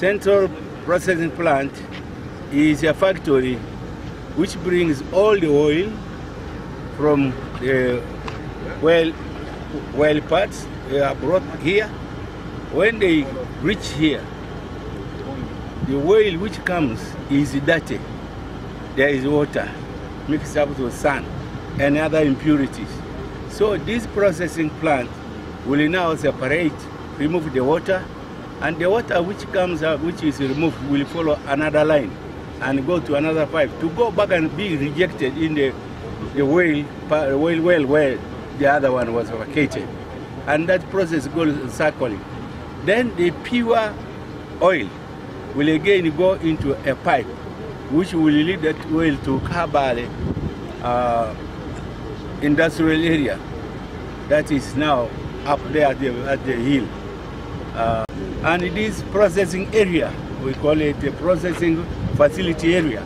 Central processing plant is a factory which brings all the oil from the well, well pads uh, they are brought here. When they reach here, the oil which comes is dirty. There is water mixed up with sand and other impurities. So this processing plant will now separate, remove the water, and the water which comes out, which is removed, will follow another line and go to another pipe to go back and be rejected in the, the well, well, well where the other one was vacated. And that process goes circling. Then the pure oil will again go into a pipe which will lead that oil to Kabale uh, industrial area that is now up there at the, at the hill. Uh, and this processing area, we call it the processing facility area,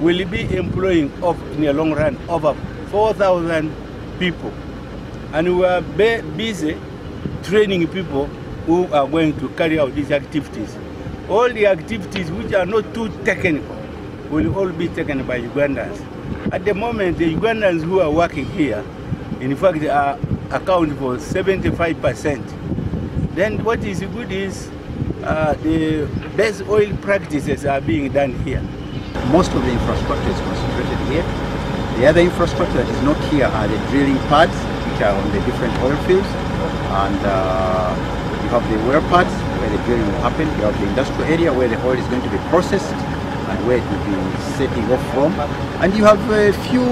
will be employing of, in the long run over 4,000 people. And we are busy training people who are going to carry out these activities. All the activities which are not too technical will all be taken by Ugandans. At the moment, the Ugandans who are working here, in fact, are account for 75%. Then what is good is uh, the best oil practices are being done here. Most of the infrastructure is concentrated here. The other infrastructure that is not here are the drilling pads, which are on the different oil fields. And uh, you have the well pads where the drilling will happen. You have the industrial area where the oil is going to be processed and where it will be setting off from. And you have a few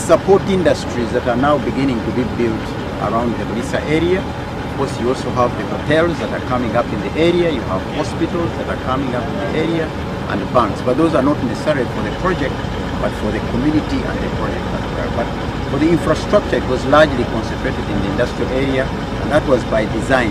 support industries that are now beginning to be built around the Buliisa area course, you also have the hotels that are coming up in the area, you have hospitals that are coming up in the area, and banks. But those are not necessary for the project, but for the community and the project. But for the infrastructure, it was largely concentrated in the industrial area, and that was by design.